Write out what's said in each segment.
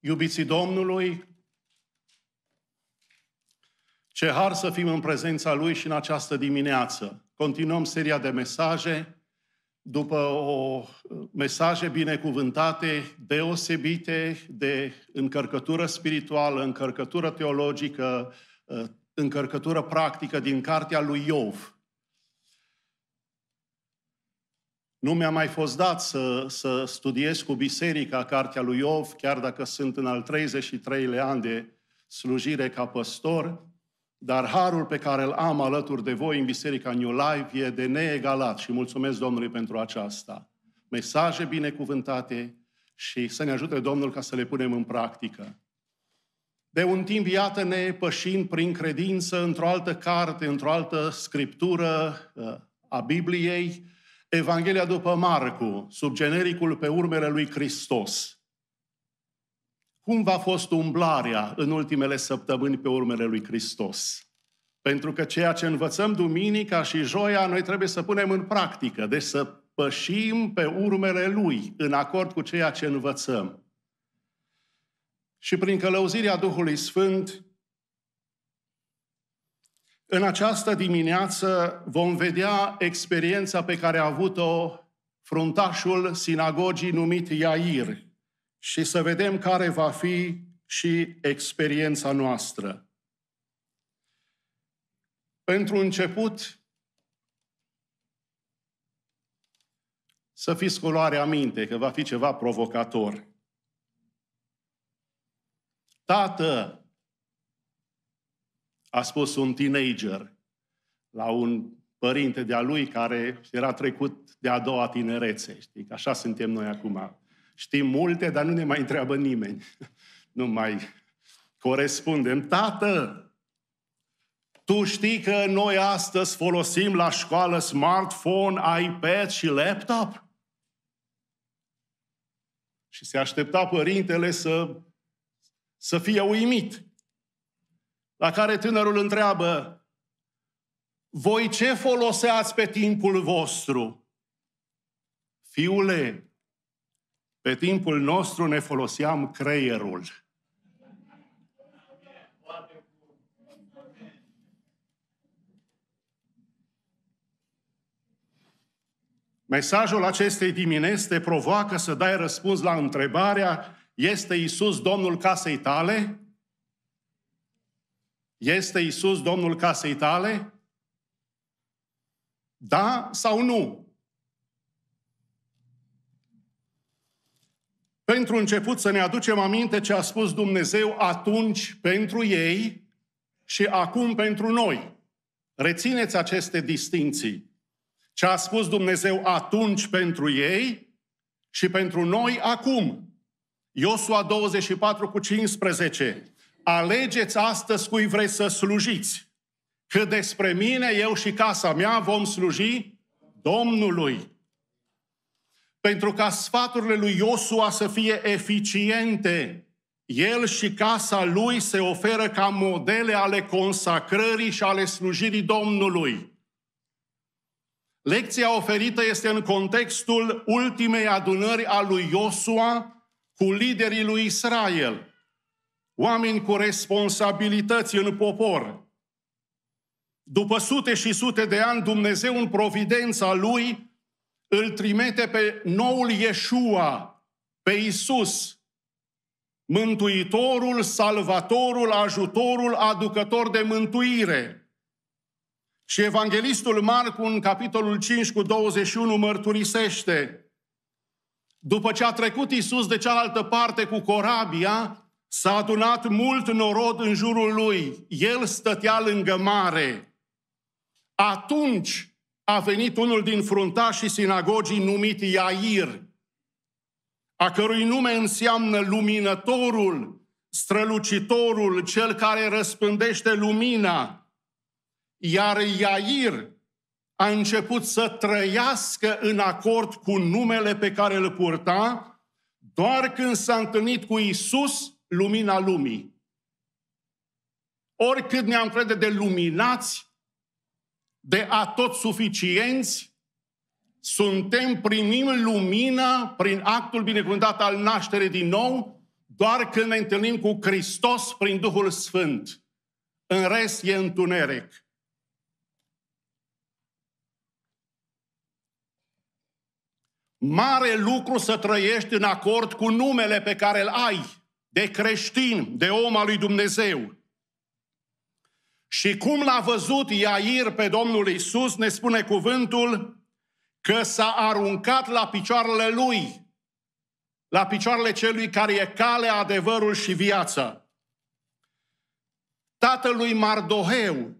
Iubiții Domnului, ce har să fim în prezența Lui și în această dimineață. Continuăm seria de mesaje după o mesaje binecuvântate, deosebite de încărcătură spirituală, încărcătură teologică, încărcătură practică din cartea lui Iov. Nu mi-a mai fost dat să, să studiez cu biserica cartea lui Iov, chiar dacă sunt în al 33-lea an de slujire ca păstor, dar harul pe care îl am alături de voi în Biserica New Life e de neegalat și mulțumesc Domnului pentru aceasta. Mesaje binecuvântate și să ne ajute Domnul ca să le punem în practică. De un timp, iată, ne pășind prin credință într-o altă carte, într-o altă scriptură uh, a Bibliei, Evanghelia după Marcu, sub genericul pe urmele lui Hristos. Cum v-a fost umblarea în ultimele săptămâni pe urmele lui Hristos? Pentru că ceea ce învățăm duminica și joia, noi trebuie să punem în practică, deci să pășim pe urmele Lui, în acord cu ceea ce învățăm. Și prin călăuzirea Duhului Sfânt, în această dimineață vom vedea experiența pe care a avut-o fruntașul sinagogii numit Iair și să vedem care va fi și experiența noastră. Pentru început, să fiți cu luare aminte că va fi ceva provocator. Tată, a spus un teenager la un părinte de-a lui care era trecut de a doua tinerețe. Știi? Așa suntem noi acum. Știm multe, dar nu ne mai întreabă nimeni. Nu mai corespundem. Tată, tu știi că noi astăzi folosim la școală smartphone, iPad și laptop? Și se aștepta părintele să, să fie uimit. La care tânărul întreabă, voi ce foloseați pe timpul vostru? Fiule, pe timpul nostru ne foloseam creierul. Mesajul acestei dimineți te provoacă să dai răspuns la întrebarea este Isus Domnul casei tale? Este Isus Domnul casei tale? Da sau nu? Pentru început să ne aducem aminte ce a spus Dumnezeu atunci pentru ei și acum pentru noi. Rețineți aceste distinții. Ce a spus Dumnezeu atunci pentru ei și pentru noi acum. Iosua 24 cu 15. Alegeți astăzi cui vreți să slujiți. Că despre mine, eu și casa mea vom sluji Domnului. Pentru ca sfaturile lui Iosua să fie eficiente, el și casa lui se oferă ca modele ale consacrării și ale slujirii Domnului. Lecția oferită este în contextul ultimei adunări a lui Iosua cu liderii lui Israel – oameni cu responsabilități în popor. După sute și sute de ani, Dumnezeu în providența Lui îl trimite pe noul Iesua, pe Isus, Mântuitorul, Salvatorul, Ajutorul, Aducător de mântuire. Și Evanghelistul Marcu, în capitolul 5 cu 21, mărturisește. După ce a trecut Isus de cealaltă parte cu corabia, S-a adunat mult norod în jurul lui. El stătea lângă mare. Atunci a venit unul din fruntașii sinagogii numit Iair, a cărui nume înseamnă luminătorul, strălucitorul, cel care răspândește lumina. Iar Iair a început să trăiască în acord cu numele pe care îl purta, doar când s-a întâlnit cu Isus lumina lumii. Oricât ne-am crede de luminați, de atot suficienți, suntem, primim lumină prin actul binecuvântat al nașterii din nou, doar când ne întâlnim cu Hristos prin Duhul Sfânt. În rest e întuneric. Mare lucru să trăiești în acord cu numele pe care îl ai, de creștin, de om al lui Dumnezeu. Și cum l-a văzut Iair pe Domnul Isus, ne spune cuvântul că s-a aruncat la picioarele lui, la picioarele celui care e calea, adevărul și viața. Tatălui Mardoheu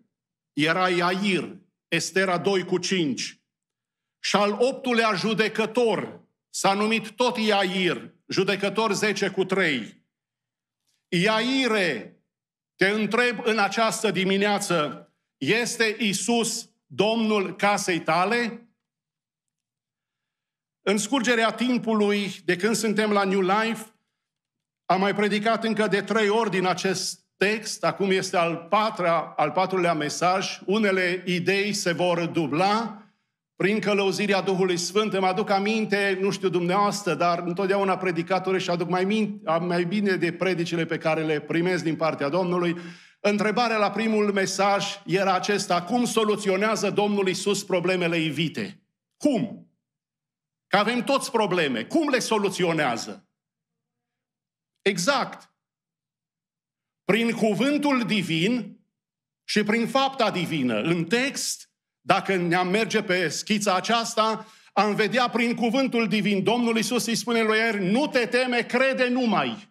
era Iair, Estera 2 cu 5. Și al optulea judecător s-a numit tot Iair, judecător 10 cu 3. Iaire, te întreb în această dimineață, este Isus Domnul casei tale? În scurgerea timpului, de când suntem la New Life, am mai predicat încă de trei ori din acest text, acum este al, patra, al patrulea mesaj, unele idei se vor dubla prin călăuzirea Duhului Sfânt. Îmi aduc aminte, nu știu dumneavoastră, dar întotdeauna predicatorii și aduc mai, minte, mai bine de predicile pe care le primesc din partea Domnului. Întrebarea la primul mesaj era acesta, cum soluționează Domnul Isus problemele ivite? Cum? Că avem toți probleme. Cum le soluționează? Exact. Prin cuvântul divin și prin fapta divină. În text, dacă ne-am merge pe schița aceasta, am vedea prin cuvântul divin. Domnul Isus îi spune lui Er, nu te teme, crede numai.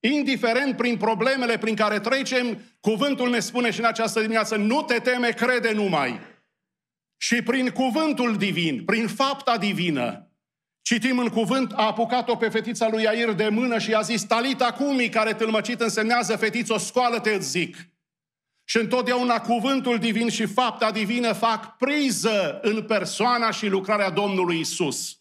Indiferent prin problemele prin care trecem, cuvântul ne spune și în această dimineață, nu te teme, crede numai. Și prin cuvântul divin, prin fapta divină, Citim în cuvânt, a apucat-o pe fetița lui Iair de mână și a zis, Talita cumii, care tâlmăcit însemnează fetiță, scoală-te, îți zic. Și întotdeauna cuvântul divin și fapta divină fac priză în persoana și lucrarea Domnului Isus.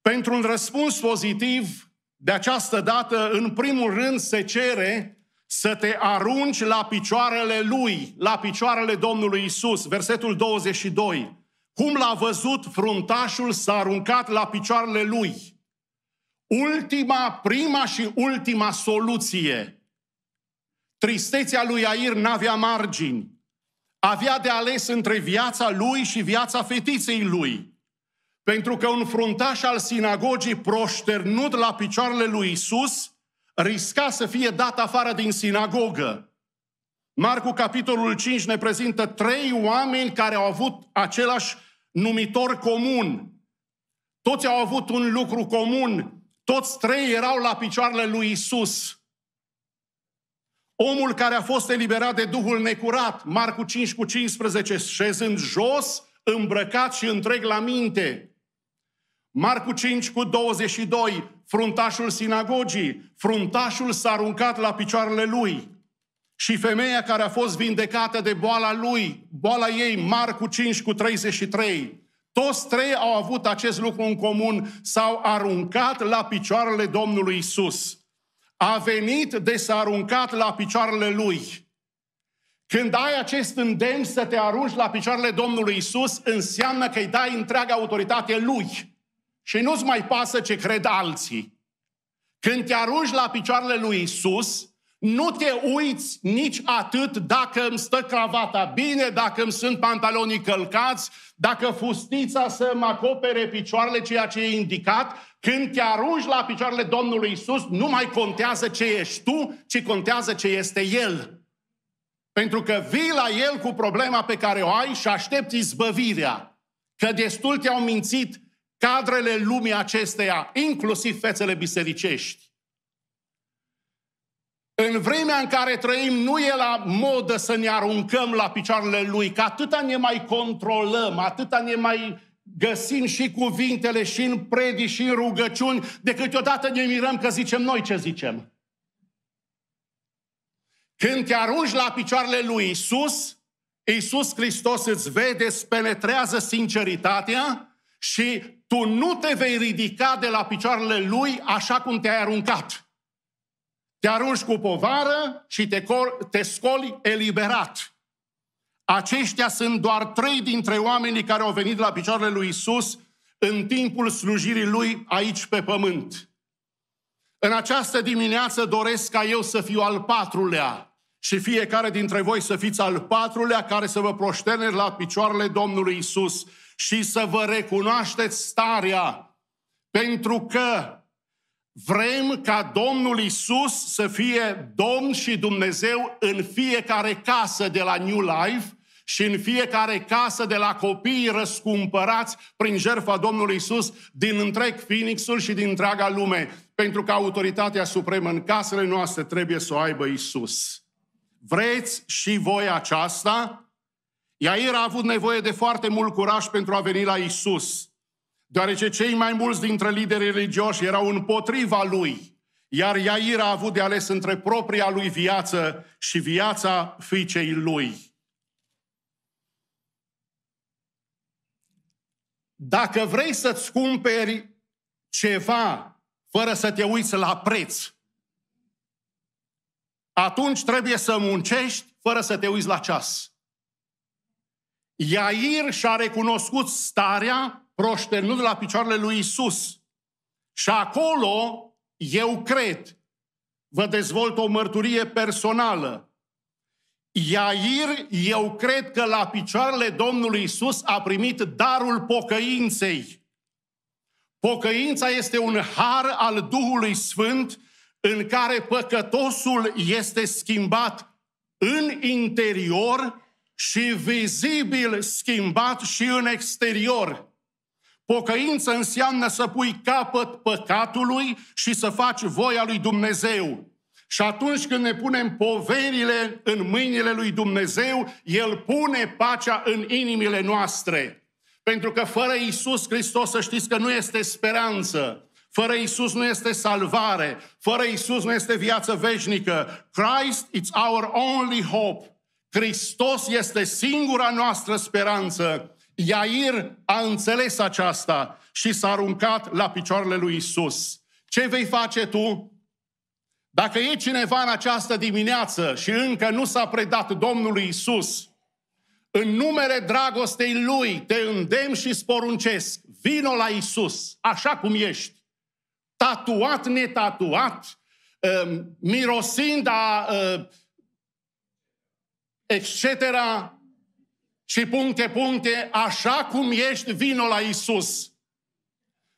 Pentru un răspuns pozitiv, de această dată, în primul rând, se cere să te arunci la picioarele Lui, la picioarele Domnului Isus. Versetul 22. Cum l-a văzut fruntașul s-a aruncat la picioarele lui. Ultima, prima și ultima soluție. Tristețea lui Air n-avea margini. Avea de ales între viața lui și viața fetiței lui. Pentru că un fruntaș al sinagogii proșternut la picioarele lui Isus risca să fie dat afară din sinagogă. Marcu, capitolul 5, ne prezintă trei oameni care au avut același numitor comun. Toți au avut un lucru comun. Toți trei erau la picioarele lui Isus. Omul care a fost eliberat de Duhul necurat, Marcu 5 cu 15, șezând jos, îmbrăcat și întreg la minte. Marcu 5 cu 22, fruntașul sinagogii, fruntașul s-a aruncat la picioarele lui. Și femeia care a fost vindecată de boala lui, boala ei, Marcu 5 cu 33, toți trei au avut acest lucru în comun, s-au aruncat la picioarele Domnului Isus. A venit de s-a aruncat la picioarele lui. Când ai acest îndemn să te arunci la picioarele Domnului Isus, înseamnă că îi dai întreaga autoritate lui. Și nu-ți mai pasă ce cred alții. Când te arunci la picioarele lui Isus, nu te uiți nici atât dacă îmi stă cravata bine, dacă îmi sunt pantalonii călcați, dacă fustița să mă acopere picioarele, ceea ce e indicat. Când te arunci la picioarele Domnului Isus, nu mai contează ce ești tu, ci contează ce este El. Pentru că vii la El cu problema pe care o ai și aștepți izbăvirea. Că destul te-au mințit cadrele lumii acesteia, inclusiv fețele bisericești. În vremea în care trăim, nu e la modă să ne aruncăm la picioarele Lui, că atâta ne mai controlăm, atâta ne mai găsim și cuvintele și în predi și în rugăciuni, de câteodată ne mirăm că zicem noi ce zicem. Când te arunci la picioarele lui Isus, Isus Hristos îți vede, îți penetrează sinceritatea și tu nu te vei ridica de la picioarele lui așa cum te-ai aruncat. Te arunci cu povară și te, cor, te scoli eliberat. Aceștia sunt doar trei dintre oamenii care au venit la picioarele lui Isus în timpul slujirii lui aici pe pământ. În această dimineață doresc ca eu să fiu al patrulea și fiecare dintre voi să fiți al patrulea care să vă proșterne la picioarele Domnului Isus și să vă recunoașteți starea. Pentru că vrem ca Domnul Isus să fie Domn și Dumnezeu în fiecare casă de la New Life și în fiecare casă de la copiii răscumpărați prin jertfa Domnului Isus din întreg Phoenixul și din întreaga lume. Pentru că autoritatea supremă în casele noastre trebuie să o aibă Isus. Vreți și voi aceasta? Iair a avut nevoie de foarte mult curaj pentru a veni la Isus, deoarece cei mai mulți dintre liderii religioși erau împotriva lui, iar Iair a avut de ales între propria lui viață și viața fiicei lui. Dacă vrei să-ți cumperi ceva fără să te uiți la preț, atunci trebuie să muncești fără să te uiți la ceas. Iair și-a recunoscut starea proșternut la picioarele lui Isus. Și acolo, eu cred, vă dezvolt o mărturie personală. Iair, eu cred că la picioarele Domnului Isus a primit darul pocăinței. Pocăința este un har al Duhului Sfânt în care păcătosul este schimbat în interior și vizibil schimbat și în exterior. Pocăință înseamnă să pui capăt păcatului și să faci voia lui Dumnezeu. Și atunci când ne punem poverile în mâinile lui Dumnezeu, El pune pacea în inimile noastre. Pentru că fără Isus Hristos să știți că nu este speranță. Fără Isus nu este salvare. Fără Isus nu este viață veșnică. Christ is our only hope. Hristos este singura noastră speranță. Iair a înțeles aceasta și s-a aruncat la picioarele lui Isus. Ce vei face tu? Dacă e cineva în această dimineață și încă nu s-a predat Domnului Isus, în numele dragostei Lui te îndemn și sporuncesc, vino la Isus, așa cum ești, tatuat, netatuat, um, mirosind a, uh, etc. Și puncte, puncte, așa cum ești, vino la Isus.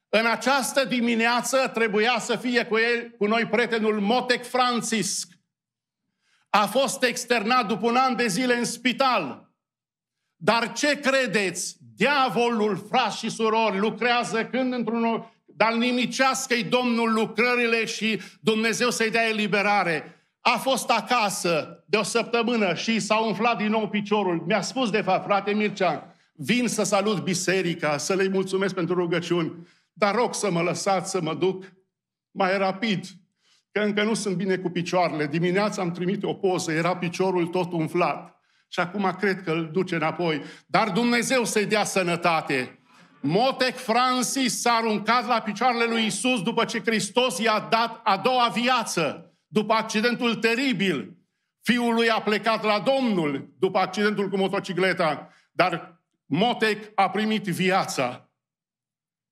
În această dimineață trebuia să fie cu, el, cu noi prietenul Motec Francisc. A fost externat după un an de zile în spital. Dar ce credeți? Diavolul, frați și surori, lucrează când într-un... Dar nimicească-i Domnul lucrările și Dumnezeu să-i dea eliberare. A fost acasă de o săptămână și s-a umflat din nou piciorul. Mi-a spus, de fapt, frate Mircea, vin să salut biserica, să le mulțumesc pentru rugăciuni. Dar rog să mă lăsați să mă duc mai rapid, că încă nu sunt bine cu picioarele. Dimineața am trimit o poză, era piciorul tot umflat. Și acum cred că îl duce înapoi. Dar Dumnezeu să-i dea sănătate. Motec Francis s-a aruncat la picioarele lui Isus după ce Hristos i-a dat a doua viață, după accidentul teribil. Fiul lui a plecat la Domnul după accidentul cu motocicleta, dar Motec a primit viața.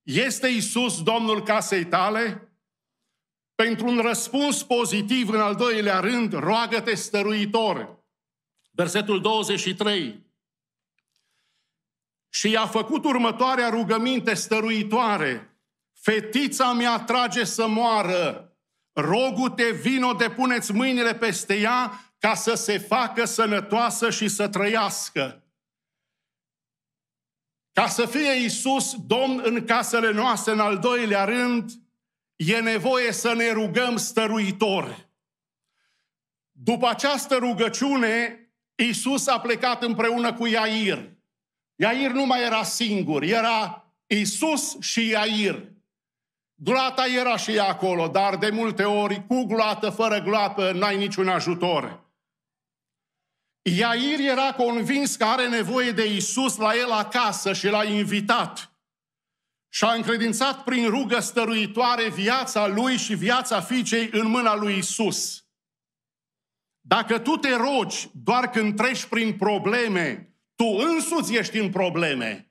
Este Isus Domnul casei tale? Pentru un răspuns pozitiv în al doilea rând, roagă-te stăruitor. Versetul 23. Și i-a făcut următoarea rugăminte stăruitoare. Fetița mea trage să moară. Rogu-te, vino, depuneți mâinile peste ea ca să se facă sănătoasă și să trăiască. Ca să fie Isus Domn în casele noastre, în al doilea rând, e nevoie să ne rugăm stăruitor. După această rugăciune, Isus a plecat împreună cu Iair. Iair nu mai era singur, era Isus și Iair. Glata era și ea acolo, dar de multe ori, cu gloată, fără gloată, n-ai niciun ajutor. Iair era convins că are nevoie de Isus la el acasă și l-a invitat. Și a încredințat prin rugă stăruitoare viața lui și viața fiicei în mâna lui Isus. Dacă tu te rogi doar când treci prin probleme, tu însuți ești în probleme.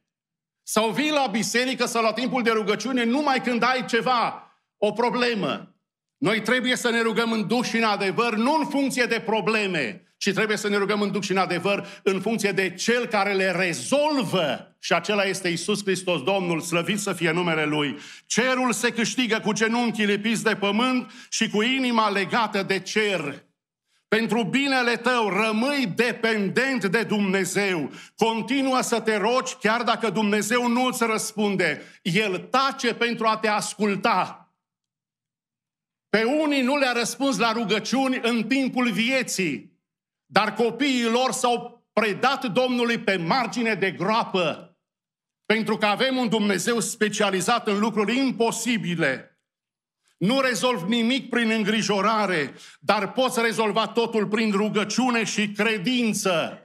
Sau vii la biserică sau la timpul de rugăciune numai când ai ceva, o problemă. Noi trebuie să ne rugăm în duș și în adevăr, nu în funcție de probleme, ci trebuie să ne rugăm în duș și în adevăr, în funcție de Cel care le rezolvă. Și acela este Isus Hristos, Domnul, slăvit să fie numele Lui. Cerul se câștigă cu genunchii lipiți de pământ și cu inima legată de cer. Pentru binele tău rămâi dependent de Dumnezeu. Continuă să te rogi chiar dacă Dumnezeu nu îți răspunde. El tace pentru a te asculta. Pe unii nu le-a răspuns la rugăciuni în timpul vieții, dar copiii lor s-au predat Domnului pe margine de groapă, pentru că avem un Dumnezeu specializat în lucruri imposibile. Nu rezolv nimic prin îngrijorare, dar poți rezolva totul prin rugăciune și credință.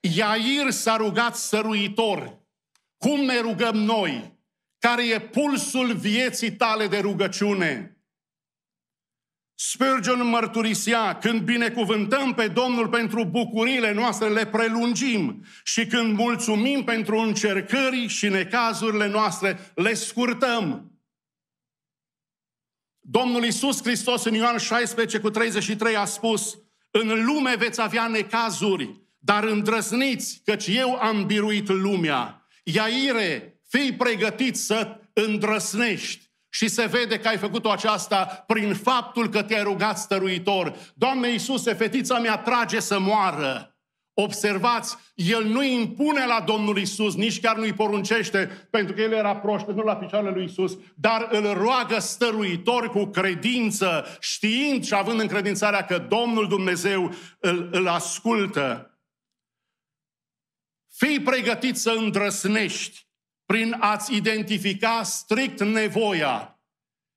Iair s-a rugat săruitor. Cum ne rugăm noi? Care e pulsul vieții tale de rugăciune? Spurgeon mărturisea, când binecuvântăm pe Domnul pentru bucurile noastre, le prelungim și când mulțumim pentru încercări și necazurile noastre, le scurtăm. Domnul Iisus Hristos în Ioan 16 cu 33 a spus, în lume veți avea necazuri, dar îndrăzniți, căci eu am biruit lumea. Iaire, fii pregătit să îndrăsnești și se vede că ai făcut-o aceasta prin faptul că te-ai rugat stăruitor. Doamne Iisuse, fetița mea trage să moară. Observați, el nu impune la Domnul Isus, nici chiar nu-i poruncește, pentru că el era proști, nu la picioarele lui Isus, dar îl roagă stăruitor cu credință, știind și având încredințarea că Domnul Dumnezeu îl, îl ascultă. Fii pregătit să îndrăsnești prin a-ți identifica strict nevoia.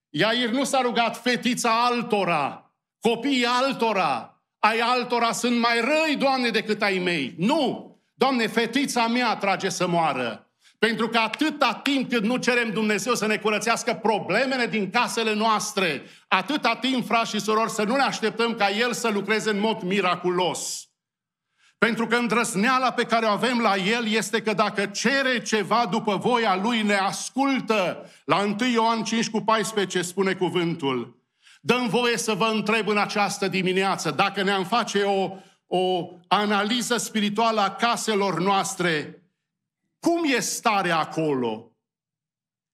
Iair nu s-a rugat fetița altora, copiii altora, ai altora sunt mai răi, Doamne, decât ai mei. Nu! Doamne, fetița mea trage să moară. Pentru că atâta timp cât nu cerem Dumnezeu să ne curățească problemele din casele noastre, atâta timp, frați și surori, să nu ne așteptăm ca El să lucreze în mod miraculos. Pentru că îndrăzneala pe care o avem la El este că dacă cere ceva după voia Lui, ne ascultă. La 1 Ioan 5 cu 14 spune cuvântul. Dăm voie să vă întreb în această dimineață, dacă ne-am face o, o analiză spirituală a caselor noastre, cum e starea acolo?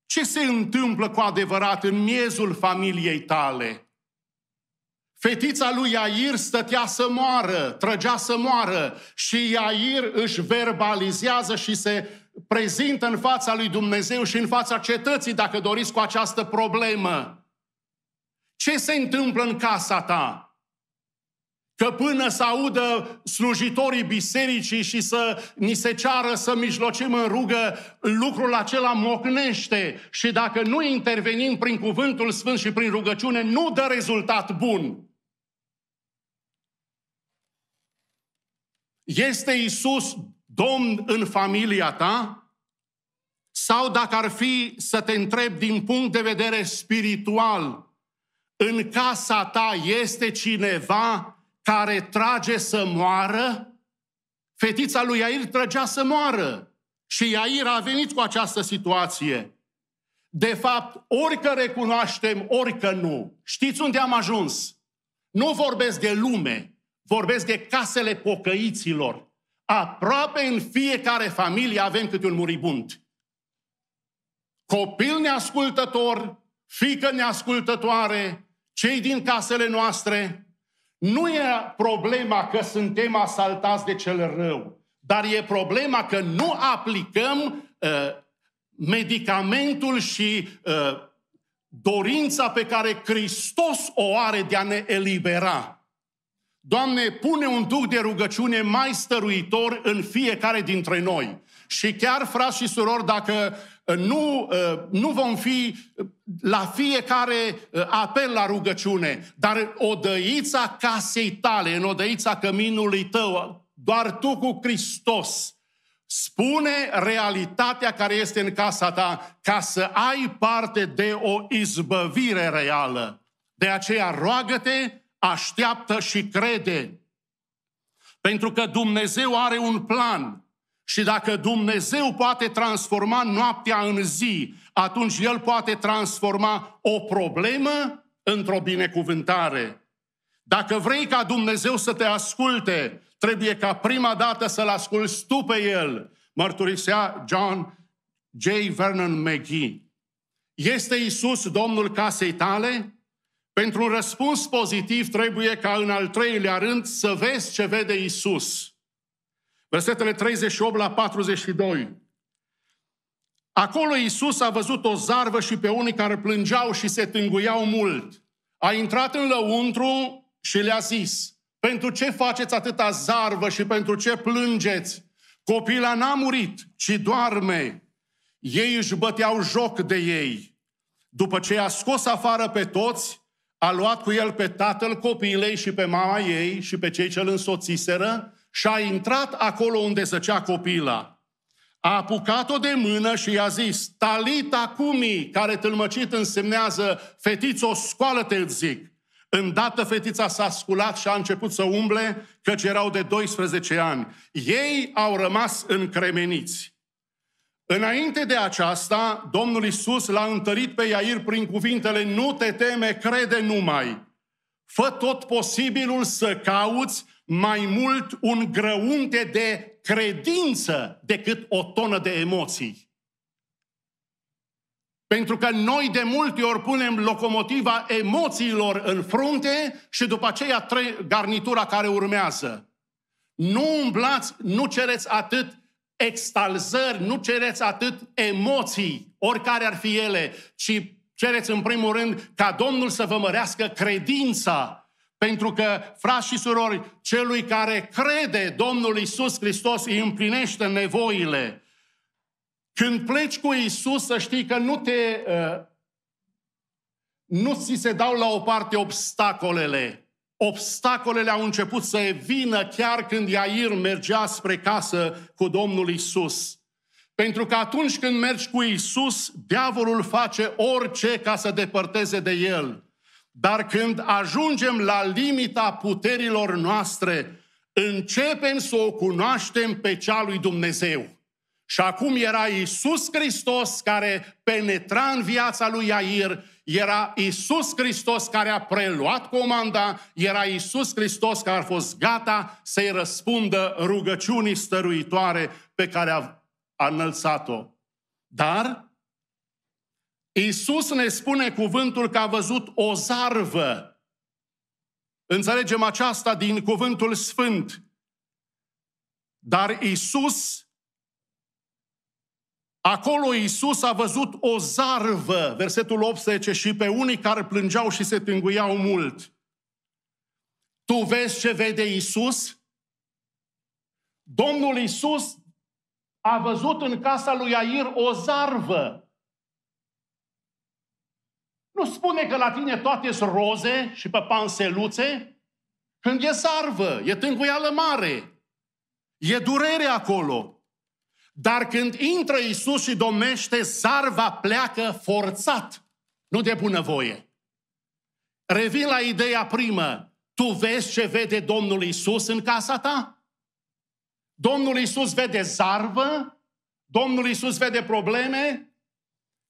Ce se întâmplă cu adevărat în miezul familiei tale? Fetița lui Iair stătea să moară, trăgea să moară și Iair își verbalizează și se prezintă în fața lui Dumnezeu și în fața cetății, dacă doriți, cu această problemă. Ce se întâmplă în casa ta? Că până să audă slujitorii bisericii și să ni se ceară să mijlocim în rugă, lucrul acela mocnește și dacă nu intervenim prin cuvântul sfânt și prin rugăciune, nu dă rezultat bun. Este Isus Domn în familia ta? Sau dacă ar fi să te întreb din punct de vedere spiritual, în casa ta este cineva care trage să moară? Fetița lui Iair trăgea să moară. Și Iair a venit cu această situație. De fapt, orică recunoaștem, orică nu. Știți unde am ajuns? Nu vorbesc de lume, Vorbesc de casele pocăiților. Aproape în fiecare familie avem câte un muribund. Copil neascultător, fică neascultătoare, cei din casele noastre. Nu e problema că suntem asaltați de cel rău, dar e problema că nu aplicăm uh, medicamentul și uh, dorința pe care Hristos o are de a ne elibera. Doamne, pune un duc de rugăciune mai stăruitor în fiecare dintre noi. Și chiar, frați și surori, dacă uh, nu, uh, nu vom fi uh, la fiecare apel la rugăciune, dar odăița casei tale, în odăița căminului tău, doar tu cu Hristos, spune realitatea care este în casa ta ca să ai parte de o izbăvire reală. De aceea roagă-te așteaptă și crede. Pentru că Dumnezeu are un plan. Și dacă Dumnezeu poate transforma noaptea în zi, atunci El poate transforma o problemă într-o binecuvântare. Dacă vrei ca Dumnezeu să te asculte, trebuie ca prima dată să-L asculți tu pe El, mărturisea John J. Vernon McGee. Este Isus Domnul casei tale? Pentru un răspuns pozitiv trebuie ca în al treilea rând să vezi ce vede Isus. Versetele 38 la 42. Acolo Isus a văzut o zarvă și pe unii care plângeau și se tânguiau mult. A intrat în lăuntru și le-a zis, pentru ce faceți atâta zarvă și pentru ce plângeți? Copila n-a murit, ci doarme. Ei își băteau joc de ei. După ce i-a scos afară pe toți, a luat cu el pe tatăl copilei și pe mama ei și pe cei ce îl însoțiseră și a intrat acolo unde zăcea copila. A apucat-o de mână și i-a zis, Talita cumi, care tâlmăcit însemnează, fetițo, scoală-te, îți zic. Îndată fetița s-a sculat și a început să umble, căci erau de 12 ani. Ei au rămas încremeniți. Înainte de aceasta, Domnul Isus l-a întărit pe Iair prin cuvintele Nu te teme, crede numai. Fă tot posibilul să cauți mai mult un grăunte de credință decât o tonă de emoții. Pentru că noi de multe ori punem locomotiva emoțiilor în frunte și după aceea tre- garnitura care urmează. Nu umblați, nu cereți atât extalzări, nu cereți atât emoții, oricare ar fi ele, ci cereți în primul rând ca Domnul să vă mărească credința. Pentru că, frați și surori, celui care crede Domnul Isus Hristos îi împlinește nevoile. Când pleci cu Isus, să știi că nu te... Uh, nu ți se dau la o parte obstacolele. Obstacolele au început să vină chiar când Iair mergea spre casă cu Domnul Isus. Pentru că atunci când mergi cu Isus, diavolul face orice ca să depărteze de el. Dar când ajungem la limita puterilor noastre, începem să o cunoaștem pe cea lui Dumnezeu. Și acum era Isus Hristos care penetra în viața lui Iair, era Isus Hristos care a preluat comanda, era Isus Hristos care a fost gata să-i răspundă rugăciunii stăruitoare pe care a, a înălțat-o. Dar Isus ne spune cuvântul că a văzut o zarvă. Înțelegem aceasta din cuvântul sfânt. Dar Isus Acolo Iisus a văzut o zarvă, versetul 18, și pe unii care plângeau și se tânguiau mult. Tu vezi ce vede Iisus? Domnul Iisus a văzut în casa lui Air o zarvă. Nu spune că la tine toate sunt roze și pe panseluțe, când e zarvă, e tânguială mare, e durere acolo. Dar când intră Isus și domnește, zarva pleacă forțat, nu de bunăvoie. Revin la ideea primă. Tu vezi ce vede Domnul Isus în casa ta? Domnul Isus vede zarvă, Domnul Isus vede probleme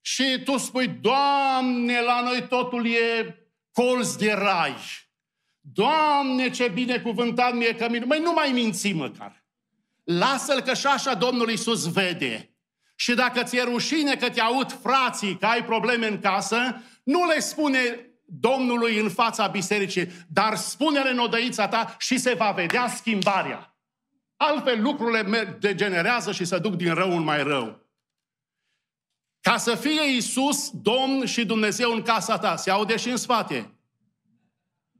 și tu spui, Doamne, la noi totul e colț de rai. Doamne, ce binecuvântat mi-e căminul. Măi, nu mai minți măcar. Lasă-l că și așa Domnul Iisus vede. Și dacă ți-e rușine că te aud frații că ai probleme în casă, nu le spune Domnului în fața bisericii, dar spune-le în odăița ta și se va vedea schimbarea. Altfel lucrurile degenerează și se duc din rău în mai rău. Ca să fie Iisus Domn și Dumnezeu în casa ta, se aude și în spate.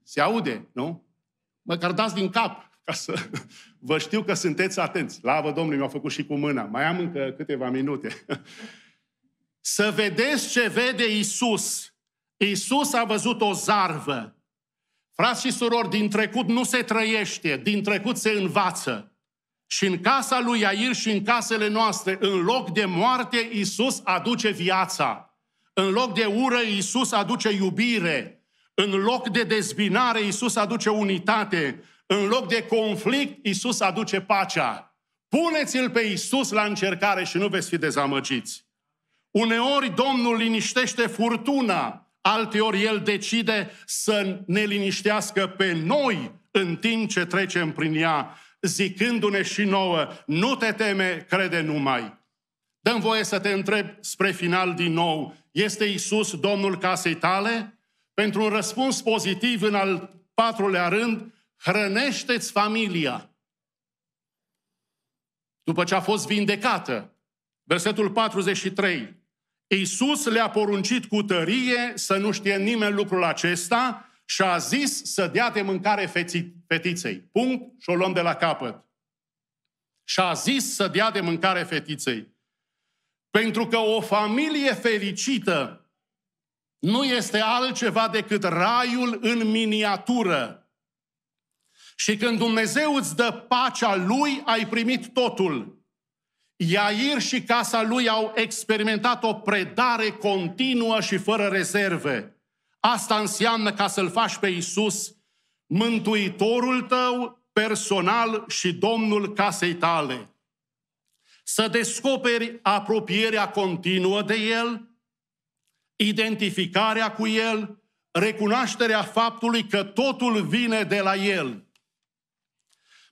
Se aude, nu? Măcar dați din cap ca să vă știu că sunteți atenți. Lavă Domnului, mi-a făcut și cu mâna. Mai am încă câteva minute. să vedeți ce vede Isus. Isus a văzut o zarvă. Frați și surori, din trecut nu se trăiește, din trecut se învață. Și în casa lui Iair și în casele noastre, în loc de moarte, Isus aduce viața. În loc de ură, Isus aduce iubire. În loc de dezbinare, Isus aduce unitate. În loc de conflict, Isus aduce pacea. Puneți-l pe Isus la încercare și nu veți fi dezamăgiți. Uneori Domnul liniștește furtuna alteori El decide să ne liniștească pe noi în timp ce trecem prin ea, zicându-ne și nouă, nu te teme, crede numai. Dăm voie să te întreb spre final din nou, este Isus Domnul casei tale? Pentru un răspuns pozitiv în al patrulea rând, hrănește-ți familia. După ce a fost vindecată, versetul 43, Iisus le-a poruncit cu tărie să nu știe nimeni lucrul acesta și a zis să dea de mâncare feții, fetiței. Punct și o luăm de la capăt. Și a zis să dea de mâncare fetiței. Pentru că o familie fericită nu este altceva decât raiul în miniatură. Și când Dumnezeu îți dă pacea Lui, ai primit totul. Iair și casa lui au experimentat o predare continuă și fără rezerve. Asta înseamnă ca să-L faci pe Isus mântuitorul tău personal și Domnul casei tale. Să descoperi apropierea continuă de El, identificarea cu El, recunoașterea faptului că totul vine de la El.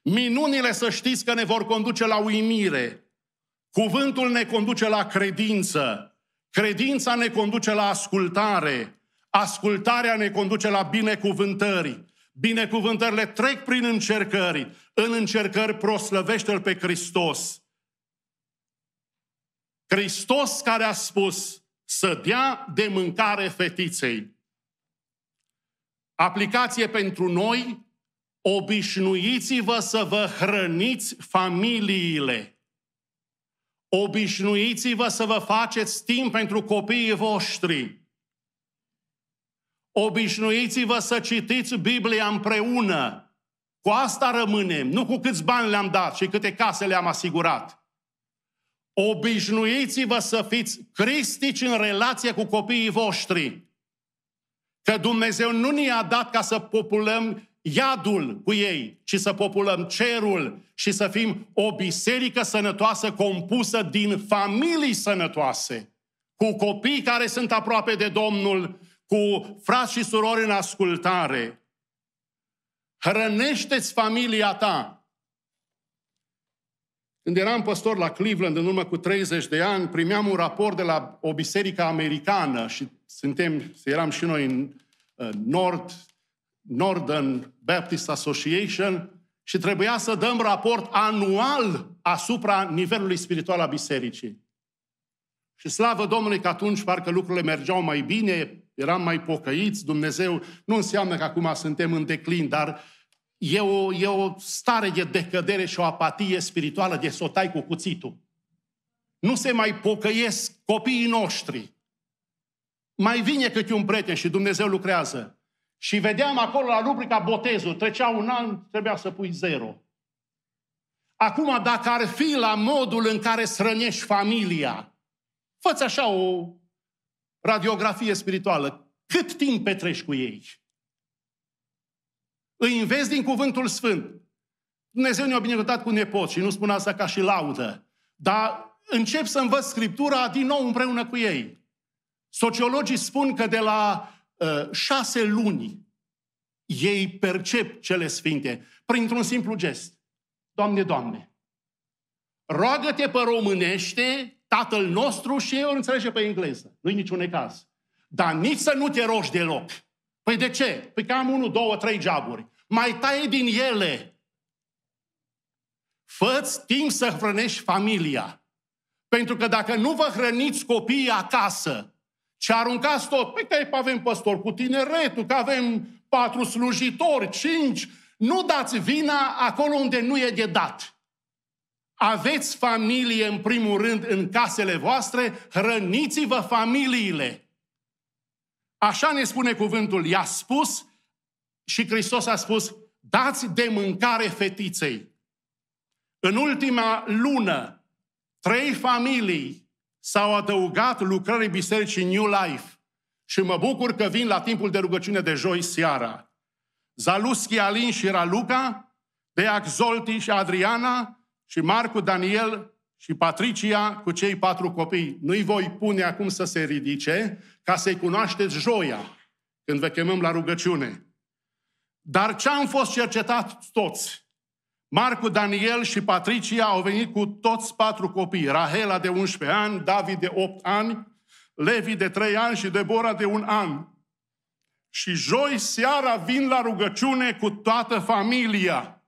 Minunile să știți că ne vor conduce la uimire. Cuvântul ne conduce la credință. Credința ne conduce la ascultare. Ascultarea ne conduce la binecuvântări. Binecuvântările trec prin încercări. În încercări proslăvește-L pe Hristos. Hristos care a spus să dea de mâncare fetiței. Aplicație pentru noi, obișnuiți-vă să vă hrăniți familiile. Obișnuiți-vă să vă faceți timp pentru copiii voștri. Obișnuiți-vă să citiți Biblia împreună. Cu asta rămânem, nu cu câți bani le-am dat și câte case le-am asigurat. Obișnuiți-vă să fiți cristici în relație cu copiii voștri. Că Dumnezeu nu ne-a dat ca să populăm iadul cu ei, ci să populăm cerul și să fim o biserică sănătoasă compusă din familii sănătoase, cu copii care sunt aproape de Domnul, cu frați și surori în ascultare. Hrănește-ți familia ta. Când eram păstor la Cleveland în urmă cu 30 de ani, primeam un raport de la o biserică americană și suntem, eram și noi în uh, nord, Northern Baptist Association și trebuia să dăm raport anual asupra nivelului spiritual al bisericii. Și slavă Domnului că atunci parcă lucrurile mergeau mai bine, eram mai pocăiți, Dumnezeu nu înseamnă că acum suntem în declin, dar e o, e o stare de decădere și o apatie spirituală de să o tai cu cuțitul. Nu se mai pocăiesc copiii noștri. Mai vine câte un prieten și Dumnezeu lucrează. Și vedeam acolo la rubrica botezul, trecea un an, trebuia să pui zero. Acum, dacă ar fi la modul în care srănești familia, fă așa o radiografie spirituală. Cât timp petreci cu ei? Îi înveți din cuvântul sfânt. Dumnezeu ne-a binecuvântat cu nepoți și nu spun asta ca și laudă. Dar încep să învăț Scriptura din nou împreună cu ei. Sociologii spun că de la uh, șase luni ei percep cele sfinte printr-un simplu gest. Doamne, Doamne, roagă-te pe românește Tatăl nostru și eu înțelege pe engleză. Nu-i niciun caz. Dar nici să nu te rogi deloc. Păi de ce? Păi că am unul, două, trei jaburi. Mai taie din ele. Fă-ți timp să hrănești familia. Pentru că dacă nu vă hrăniți copiii acasă, și aruncați tot, păi că avem păstor cu tineretul, că avem patru slujitori, cinci, nu dați vina acolo unde nu e de dat. Aveți familie în primul rând în casele voastre, hrăniți-vă familiile. Așa ne spune cuvântul, i-a spus și Hristos a spus, dați de mâncare fetiței. În ultima lună, trei familii s-au adăugat lucrării Bisericii New Life și mă bucur că vin la timpul de rugăciune de joi seara. Zaluschi, Alin și Raluca, Deac Zolti și Adriana și Marcu, Daniel și Patricia cu cei patru copii. Nu-i voi pune acum să se ridice ca să-i cunoașteți joia când vă chemăm la rugăciune. Dar ce am fost cercetat toți? Marcu, Daniel și Patricia au venit cu toți patru copii. Rahela de 11 ani, David de 8 ani, Levi de 3 ani și Debora de un an. Și joi seara vin la rugăciune cu toată familia.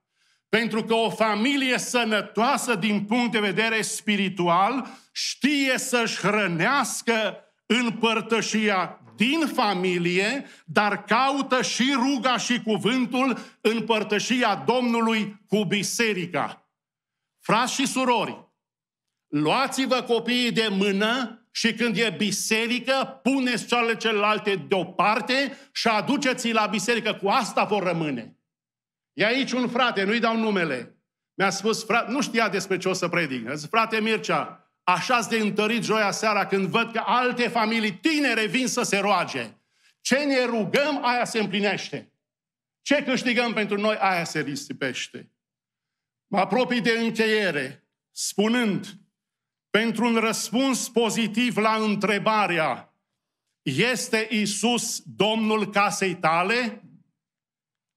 Pentru că o familie sănătoasă din punct de vedere spiritual știe să-și hrănească în părtășia din familie, dar caută și ruga și cuvântul în părtășia Domnului cu biserica. Frați și surori, luați-vă copiii de mână și când e biserică, puneți cele celelalte deoparte și aduceți-i la biserică. Cu asta vor rămâne. E aici un frate, nu-i dau numele. Mi-a spus, frate, nu știa despre ce o să predic. A zis, frate Mircea, așa de întărit joia seara când văd că alte familii tinere vin să se roage. Ce ne rugăm, aia se împlinește. Ce câștigăm pentru noi, aia se risipește. Mă apropii de încheiere, spunând, pentru un răspuns pozitiv la întrebarea este Isus Domnul casei tale?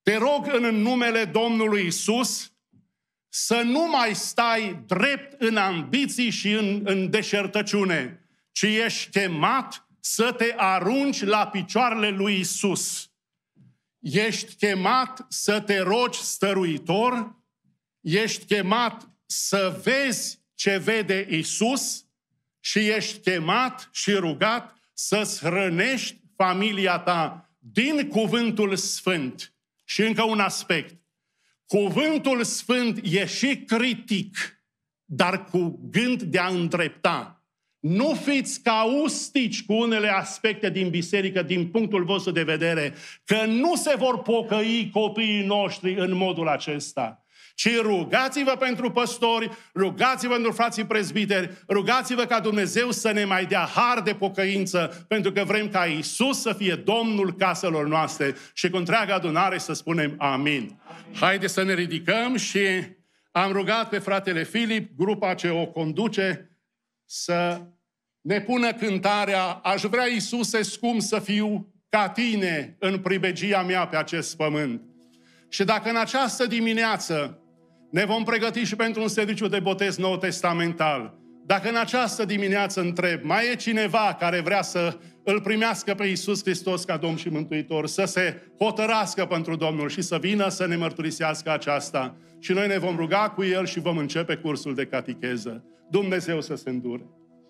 Te rog în numele Domnului Isus să nu mai stai drept în ambiții și în, în deșertăciune, ci ești chemat să te arunci la picioarele lui Isus. Ești chemat să te rogi stăruitor, ești chemat să vezi ce vede Isus și ești chemat și rugat să-ți hrănești familia ta din cuvântul sfânt. Și încă un aspect. Cuvântul Sfânt e și critic, dar cu gând de a îndrepta. Nu fiți caustici cu unele aspecte din biserică din punctul vostru de vedere, că nu se vor pocăi copiii noștri în modul acesta ci rugați-vă pentru păstori, rugați-vă pentru frații prezbiteri, rugați-vă ca Dumnezeu să ne mai dea har de pocăință, pentru că vrem ca Isus să fie Domnul caselor noastre și cu întreaga adunare să spunem amin. Haideți să ne ridicăm și am rugat pe fratele Filip, grupa ce o conduce, să ne pună cântarea Aș vrea, Iisuse, scump să fiu ca tine în pribegia mea pe acest pământ. Și dacă în această dimineață ne vom pregăti și pentru un serviciu de botez nou testamental. Dacă în această dimineață întreb, mai e cineva care vrea să îl primească pe Iisus Hristos ca Domn și Mântuitor, să se hotărască pentru Domnul și să vină să ne mărturisească aceasta. Și noi ne vom ruga cu El și vom începe cursul de catecheză. Dumnezeu să se îndure.